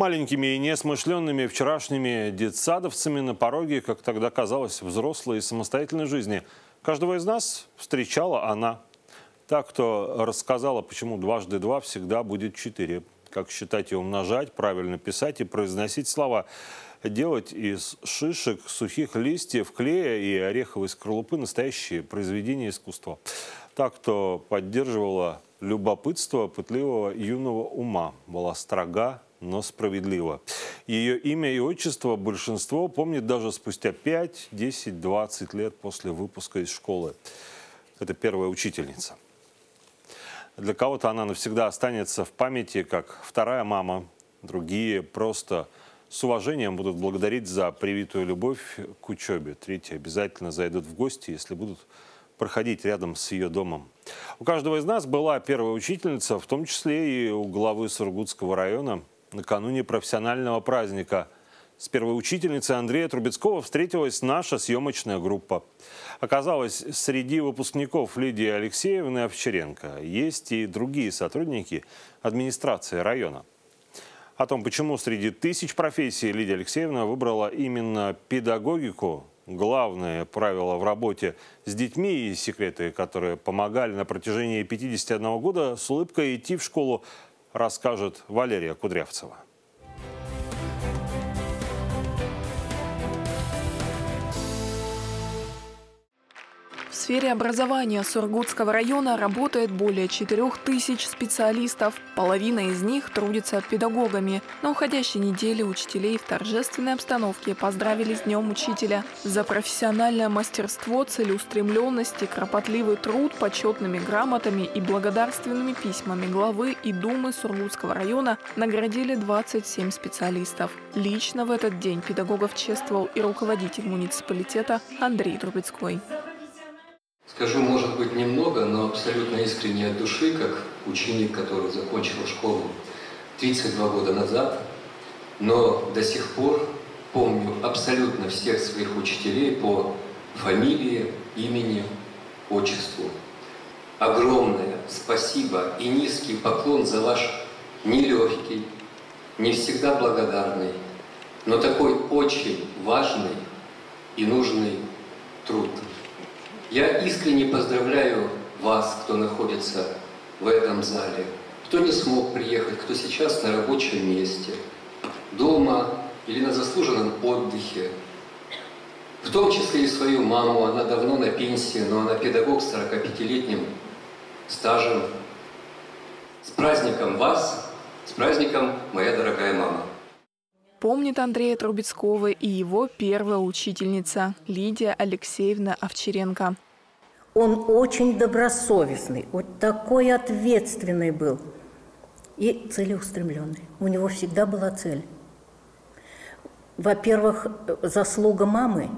Маленькими и несмышленными вчерашними детсадовцами на пороге, как тогда казалось, взрослой и самостоятельной жизни, каждого из нас встречала она. Та, кто рассказала, почему дважды два всегда будет четыре. Как считать и умножать, правильно писать и произносить слова. Делать из шишек, сухих листьев, клея и ореховой скорлупы настоящие произведения искусства. Так, кто поддерживала любопытство пытливого юного ума, была строга, но справедлива. Ее имя и отчество большинство помнит даже спустя 5, 10, 20 лет после выпуска из школы. Это первая учительница. Для кого-то она навсегда останется в памяти как вторая мама. Другие просто с уважением будут благодарить за привитую любовь к учебе. Третьи обязательно зайдут в гости, если будут проходить рядом с ее домом. У каждого из нас была первая учительница, в том числе и у главы Сургутского района – накануне профессионального праздника. С первой учительницей Андрея Трубецкого встретилась наша съемочная группа. Оказалось, среди выпускников Лидии Алексеевны Овчаренко есть и другие сотрудники администрации района. О том, почему среди тысяч профессий Лидия Алексеевна выбрала именно педагогику, главные правила в работе с детьми и секреты, которые помогали на протяжении 51 года с улыбкой идти в школу, расскажет Валерия Кудрявцева. Сфере образования Сургутского района работает более 4 тысяч специалистов. Половина из них трудится педагогами. На уходящей неделе учителей в торжественной обстановке поздравили с Днем Учителя. За профессиональное мастерство, целеустремленность и кропотливый труд почетными грамотами и благодарственными письмами главы и Думы Сургутского района наградили 27 специалистов. Лично в этот день педагогов чествовал и руководитель муниципалитета Андрей Трубецкой. Скажу, может быть, немного, но абсолютно искренне от души, как ученик, который закончил школу 32 года назад, но до сих пор помню абсолютно всех своих учителей по фамилии, имени, отчеству. Огромное спасибо и низкий поклон за ваш нелегкий, не всегда благодарный, но такой очень важный и нужный труд. Я искренне поздравляю вас, кто находится в этом зале, кто не смог приехать, кто сейчас на рабочем месте, дома или на заслуженном отдыхе. В том числе и свою маму, она давно на пенсии, но она педагог с 45-летним стажем. С праздником вас, с праздником, моя дорогая мама. Помнит Андрея Трубецкого и его первая учительница Лидия Алексеевна Овчаренко. Он очень добросовестный, вот такой ответственный был и целеустремленный. У него всегда была цель. Во-первых, заслуга мамы,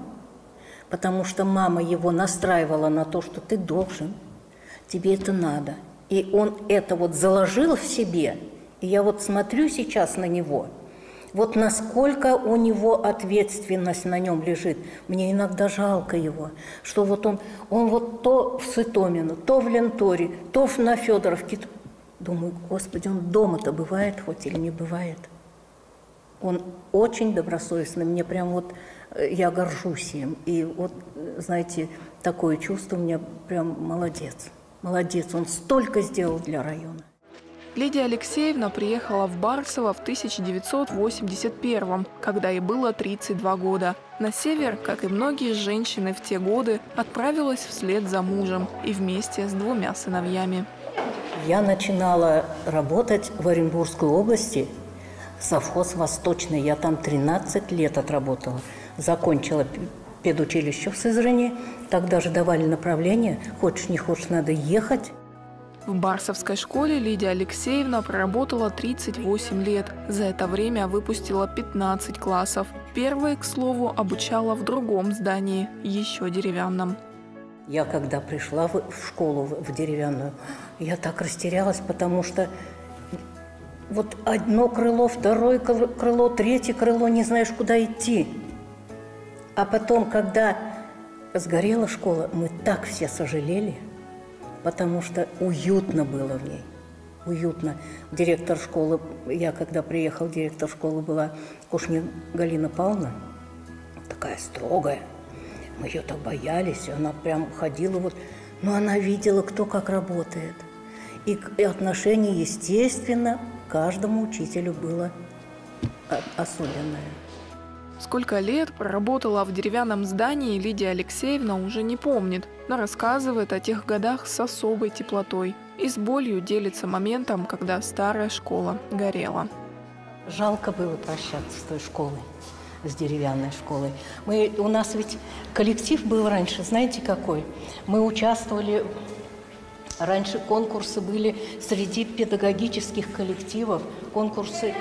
потому что мама его настраивала на то, что ты должен, тебе это надо. И он это вот заложил в себе. И я вот смотрю сейчас на него – вот насколько у него ответственность на нем лежит. Мне иногда жалко его, что вот он, он вот то в Сытомину, то в Ленторе, то на Федоровке. Думаю, Господи, он дома-то бывает хоть или не бывает. Он очень добросовестный, мне прям вот, э, я горжусь им. И вот, знаете, такое чувство у меня прям молодец. Молодец, он столько сделал для района. Лидия Алексеевна приехала в Барсово в 1981 когда ей было 32 года. На север, как и многие женщины в те годы, отправилась вслед за мужем и вместе с двумя сыновьями. Я начинала работать в Оренбургской области, совхоз «Восточный». Я там 13 лет отработала. Закончила педучилище в Сызрани. Тогда же давали направление, хочешь не хочешь, надо ехать. В Барсовской школе Лидия Алексеевна проработала 38 лет. За это время выпустила 15 классов. Первые, к слову, обучала в другом здании, еще деревянном. Я когда пришла в школу в деревянную, я так растерялась, потому что вот одно крыло, второе крыло, третье крыло, не знаешь, куда идти. А потом, когда сгорела школа, мы так все сожалели – потому что уютно было в ней. уютно. Директор школы, я когда приехал, директор школы была Кушнин Галина Павловна, такая строгая. Мы ее так боялись, она прям ходила вот, но она видела, кто как работает. И, и отношение, естественно, каждому учителю было особенное. Сколько лет проработала в деревянном здании, Лидия Алексеевна уже не помнит, но рассказывает о тех годах с особой теплотой и с болью делится моментом, когда старая школа горела. Жалко было прощаться с той школой, с деревянной школой. Мы, у нас ведь коллектив был раньше, знаете какой? Мы участвовали Раньше конкурсы были среди педагогических коллективов, конкурсы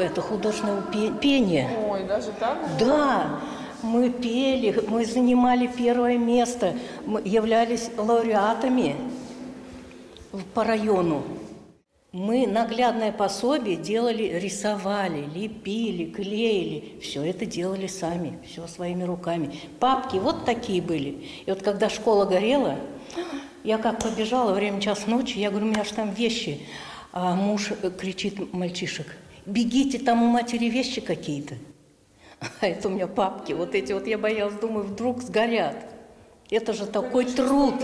это художественного пения. Ой, даже так? Да, мы пели, мы занимали первое место, мы являлись лауреатами по району. Мы наглядное пособие делали, рисовали, лепили, клеили. Все это делали сами, все своими руками. Папки вот такие были. И вот когда школа горела, я как побежала, время час ночи, я говорю, у меня же там вещи. А муж кричит мальчишек, бегите, там у матери вещи какие-то. А это у меня папки, вот эти вот я боялась, думаю, вдруг сгорят. Это же такой труд.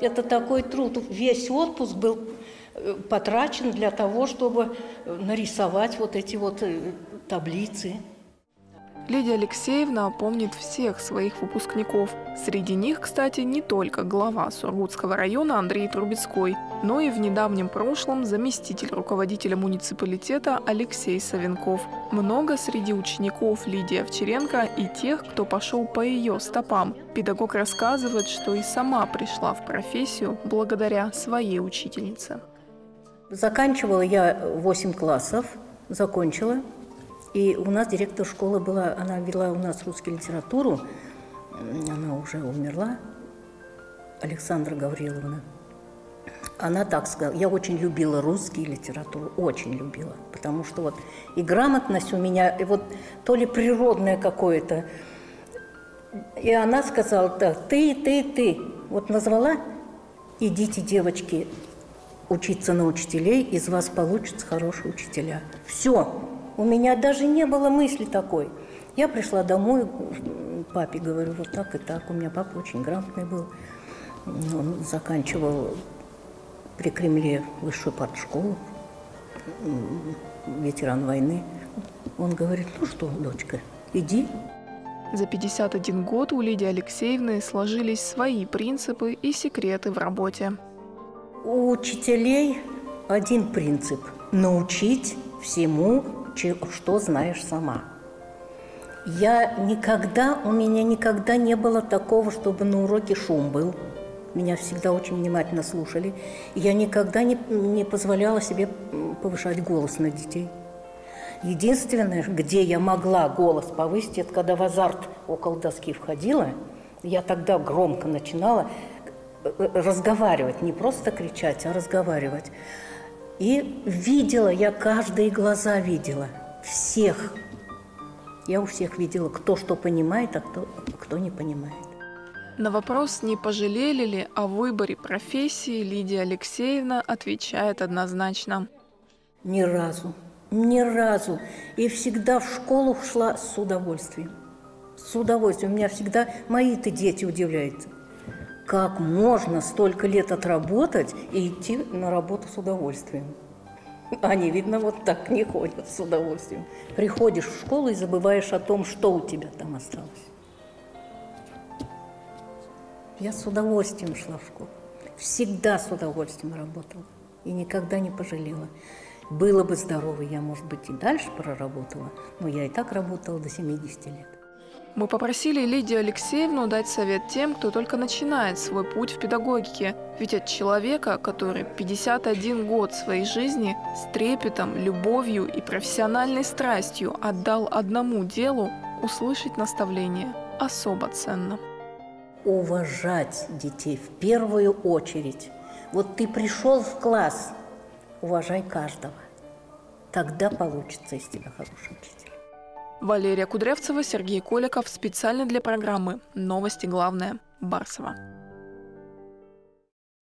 Это такой труд. Весь отпуск был э, потрачен для того, чтобы нарисовать вот эти вот э, таблицы. Лидия Алексеевна помнит всех своих выпускников. Среди них, кстати, не только глава Сургутского района Андрей Трубецкой, но и в недавнем прошлом заместитель руководителя муниципалитета Алексей Савенков. Много среди учеников Лидии Овчаренко и тех, кто пошел по ее стопам. Педагог рассказывает, что и сама пришла в профессию благодаря своей учительнице. Заканчивала я 8 классов, закончила, и у нас директор школы была, она вела у нас русскую литературу, она уже умерла, Александра Гавриловна. Она так сказала, я очень любила русский литературу, очень любила, потому что вот и грамотность у меня, и вот то ли природное какое-то. И она сказала, так, ты, ты, ты, вот назвала, идите, девочки, учиться на учителей, из вас получатся хорошие учителя. Все, у меня даже не было мысли такой. Я пришла домой, папе говорю, вот так и так. У меня папа очень грамотный был. Он заканчивал при Кремле высшую партшколу, ветеран войны. Он говорит, ну что, дочка, иди. За 51 год у Лидии Алексеевны сложились свои принципы и секреты в работе. У учителей один принцип – научить всему что знаешь сама. Я никогда, у меня никогда не было такого, чтобы на уроке шум был. Меня всегда очень внимательно слушали. Я никогда не, не позволяла себе повышать голос на детей. Единственное, где я могла голос повысить, это когда в азарт около доски входила, я тогда громко начинала э, э, разговаривать, не просто кричать, а разговаривать. И видела, я каждые глаза видела, всех. Я у всех видела, кто что понимает, а кто, кто не понимает. На вопрос, не пожалели ли о выборе профессии, Лидия Алексеевна отвечает однозначно. Ни разу, ни разу. И всегда в школу шла с удовольствием. С удовольствием. У меня всегда мои-то дети удивляются. Как можно столько лет отработать и идти на работу с удовольствием? Они, видно, вот так не ходят с удовольствием. Приходишь в школу и забываешь о том, что у тебя там осталось. Я с удовольствием шла в школу. Всегда с удовольствием работала. И никогда не пожалела. Было бы здорово, я, может быть, и дальше проработала, но я и так работала до 70 лет. Мы попросили Лидию Алексеевну дать совет тем, кто только начинает свой путь в педагогике. Ведь от человека, который 51 год своей жизни с трепетом, любовью и профессиональной страстью отдал одному делу, услышать наставление особо ценно. Уважать детей в первую очередь. Вот ты пришел в класс, уважай каждого. Тогда получится из тебя хороший учитель. Валерия Кудрявцева, Сергей Коликов. Специально для программы «Новости. Главное. Барсова».